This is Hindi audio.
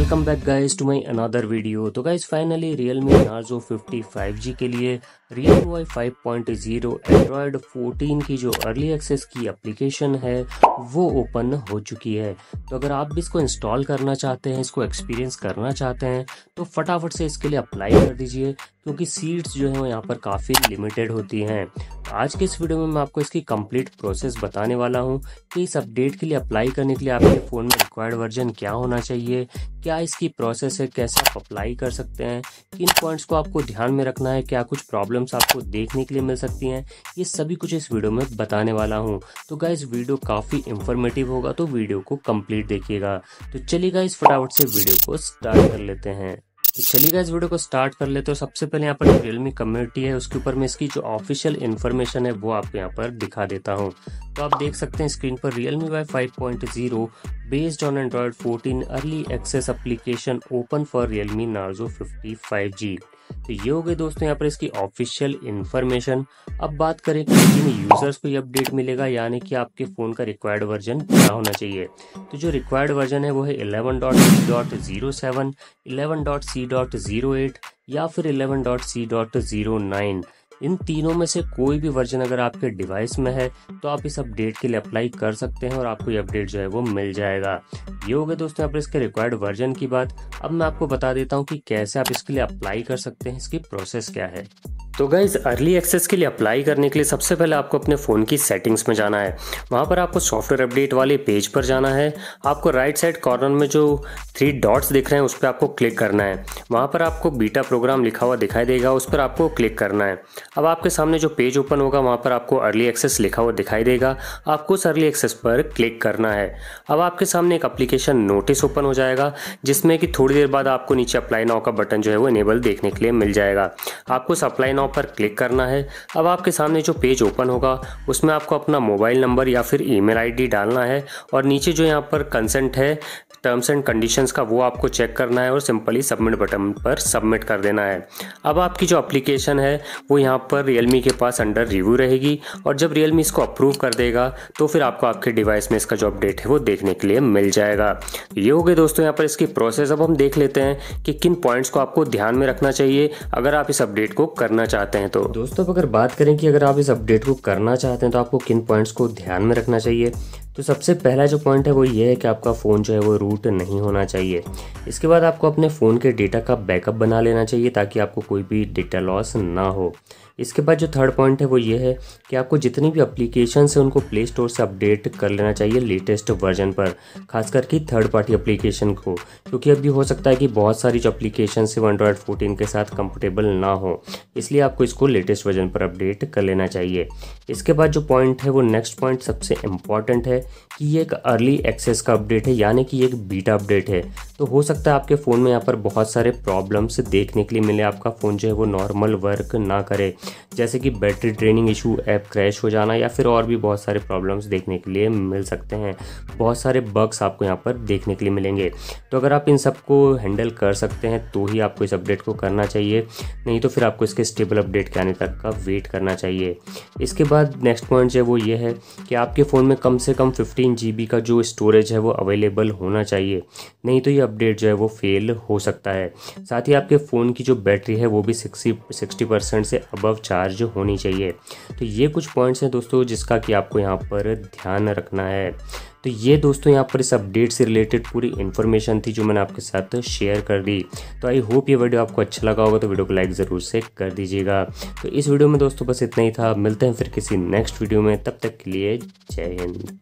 Welcome back guys to my another video तो guys finally Realme Narzo 50 5G के लिए Realme UI 5.0 Android 14 की जो अर्ली एक्सेस की एप्लीकेशन है, वो ओपन हो चुकी है। तो अगर आप भी इसको इंस्टॉल करना चाहते हैं, इसको एक्सपीरियंस करना चाहते हैं तो फटाफट से इसके लिए अप्लाई कर दीजिए, क्योंकि सीट्स जो है वो यहाँ पर काफ़ी लिमिटेड होती हैं। आज के इस वीडियो में मैं आपको इसकी कंप्लीट प्रोसेस बताने वाला हूँ कि इस अपडेट के लिए अप्लाई करने के लिए आपके फ़ोन में रिक्वायर्ड वर्जन क्या होना चाहिए, क्या इसकी प्रोसेस है? कैसे आप अप्लाई कर सकते हैं? किन पॉइंट्स को आपको ध्यान में रखना है? क्या कुछ प्रॉब्लम्स आपको देखने के लिए मिल सकती हैं? ये सभी कुछ इस वीडियो में बताने वाला हूँ। तो गाइज़ इस वीडियो काफ़ी इंफॉर्मेटिव होगा तो वीडियो को कंप्लीट देखिएगा। तो चलिएगा इस फटाफट से वीडियो को स्टार्ट कर लेते हैं। तो चलिए इस वीडियो को स्टार्ट कर लेते हो। सबसे पहले यहाँ पर रियलमी कम्युनिटी है, उसके ऊपर मैं इसकी जो ऑफिशियल इन्फॉर्मेशन है, वो आपको यहाँ पर दिखा देता हूँ। तो आप देख सकते हैं स्क्रीन पर Realme Y five point zero based on Android fourteen early access application open for Realme Narzo fifty five G तो ये हो गए दोस्तों यहाँ पर इसकी ऑफिशियल इन्फॉर्मेशन अब बात करें कि इन यूज़र्स को ये अपडेट मिलेगा, यानी कि आपके फ़ोन का रिक्वायर्ड वर्जन क्या होना चाहिए। तो जो रिक्वायर्ड वर्जन है, वो है eleven dot C dot zero seven eleven dot C dot zero eight या फिर eleven dot C dot zero nine इन तीनों में से कोई भी वर्जन अगर आपके डिवाइस में है तो आप इस अपडेट के लिए अप्लाई कर सकते हैं और आपको ये अपडेट जो है वो मिल जाएगा। ये हो गया दोस्तों यहाँ पर इसके रिक्वायर्ड वर्जन की बात। अब मैं आपको बता देता हूँ कि कैसे आप इसके लिए अप्लाई कर सकते हैं, इसकी प्रोसेस क्या है। तो गाइज़ अर्ली एक्सेस के लिए अप्लाई करने के लिए सबसे पहले आपको अपने फ़ोन की सेटिंग्स में जाना है। वहाँ पर आपको सॉफ्टवेयर अपडेट वाले पेज पर जाना है। आपको राइट साइड कॉर्नर में जो थ्री डॉट्स दिख रहे हैं, उस पर आपको क्लिक करना है। वहाँ पर आपको बीटा प्रोग्राम लिखा हुआ दिखाई देगा, उस पर आपको क्लिक करना है। अब आपके सामने जो पेज ओपन होगा, वहाँ पर आपको अर्ली एक्सेस लिखा हुआ दिखाई देगा। आपको उस अर्ली एक्सेस पर क्लिक करना है। अब आपके सामने एक अप्लीकेशन नोटिस ओपन हो जाएगा, जिसमें कि थोड़ी देर बाद आपको नीचे अप्लाई नाव का बटन जो है वो इनेबल देखने के लिए मिल जाएगा। आपको उस अप्लाई नाउ पर क्लिक करना है। अब आपके सामने जो पेज ओपन होगा, उसमें आपको अपना मोबाइल नंबर या फिर ईमेल आईडी डालना है और नीचे जो यहाँ पर कंसेंट है टर्म्स एंड कंडीशंस का वो आपको चेक करना है और सिंपली सबमिट बटन पर सबमिट कर देना है। अब आपकी जो एप्लीकेशन है, वो यहाँ पर रियलमी के पास अंडर रिव्यू रहेगी और जब रियलमी इसको अप्रूव कर देगा तो फिर आपको आपके डिवाइस में इसका जो अपडेट है, वो देखने के लिए मिल जाएगा। ये हो गए दोस्तों यहाँ पर इसकी प्रोसेस अब हम देख लेते हैं कि किन पॉइंट्स को आपको ध्यान में रखना चाहिए, अगर आप इस अपडेट को करना चाहते हैं तो। दोस्तों अगर बात करें कि अगर आप इस अपडेट को करना चाहते हैं तो आपको किन पॉइंट्स को ध्यान में रखना चाहिए? तो सबसे पहला जो पॉइंट है वो ये है कि आपका फ़ोन जो है वो रूट नहीं होना चाहिए। इसके बाद आपको अपने फ़ोन के डेटा का बैकअप बना लेना चाहिए ताकि आपको कोई भी डेटा लॉस ना हो। इसके बाद जो थर्ड पॉइंट है वो ये है कि आपको जितनी भी अप्लीकेशन है उनको प्ले स्टोर से अपडेट कर लेना चाहिए लेटेस्ट वर्जन पर, खास करके थर्ड पार्टी अप्लीकेशन को। क्योंकि अभी हो सकता है कि बहुत सारी जो अप्लीकेशन है वो एंड्रॉयड फोर्टीन के साथ कंफर्टेबल ना हो, इसलिए आपको इसको लेटेस्ट वर्जन पर अपडेट कर लेना चाहिए। इसके बाद जो पॉइंट है वो नेक्स्ट पॉइंट सबसे इंपॉर्टेंट है कि ये एक अर्ली एक्सेस का अपडेट है यानी कि एक बीटा अपडेट है। तो हो सकता है आपके फ़ोन में यहाँ पर बहुत सारे प्रॉब्लम्स देखने के लिए मिले, आपका फ़ोन जो है वो नॉर्मल वर्क ना करे। जैसे कि battery draining issue, app crash हो जाना या फिर और भी बहुत सारे प्रॉब्लम्स देखने के लिए मिल सकते हैं। बहुत सारे बग्स आपको यहाँ पर देखने के लिए मिलेंगे। तो अगर आप इन सबको हैंडल कर सकते हैं तो ही आपको इस अपडेट को करना चाहिए। नहीं तो फिर आपको इसके स्टेबल अपडेट के आने तक का वेट करना चाहिए। इसके बाद नेक्स्ट पॉइंट जो है वो ये है कि आपके फ़ोन में कम से कम फिफ्टीन जी का जो स्टोरेज है वो अवेलेबल होना चाहिए। नहीं तो ये अपडेट जो है वो फेल हो सकता है। साथ ही आपके फ़ोन की जो बैटरी है वो भी सिक्सटी सिक्सटी परसेंट से अबव चार्ज होनी चाहिए। तो ये कुछ पॉइंट्स हैं दोस्तों जिसका कि आपको यहाँ पर ध्यान रखना है। तो ये दोस्तों यहाँ पर इस अपडेट से रिलेटेड पूरी इन्फॉर्मेशन थी जो मैंने आपके साथ शेयर कर दी। तो आई होप ये वीडियो आपको अच्छा लगा होगा तो वीडियो को लाइक ज़रूर से कर दीजिएगा। तो इस वीडियो में दोस्तों बस इतना ही था। मिलते हैं फिर किसी नेक्स्ट वीडियो में। तब तक के लिए जय हिंद।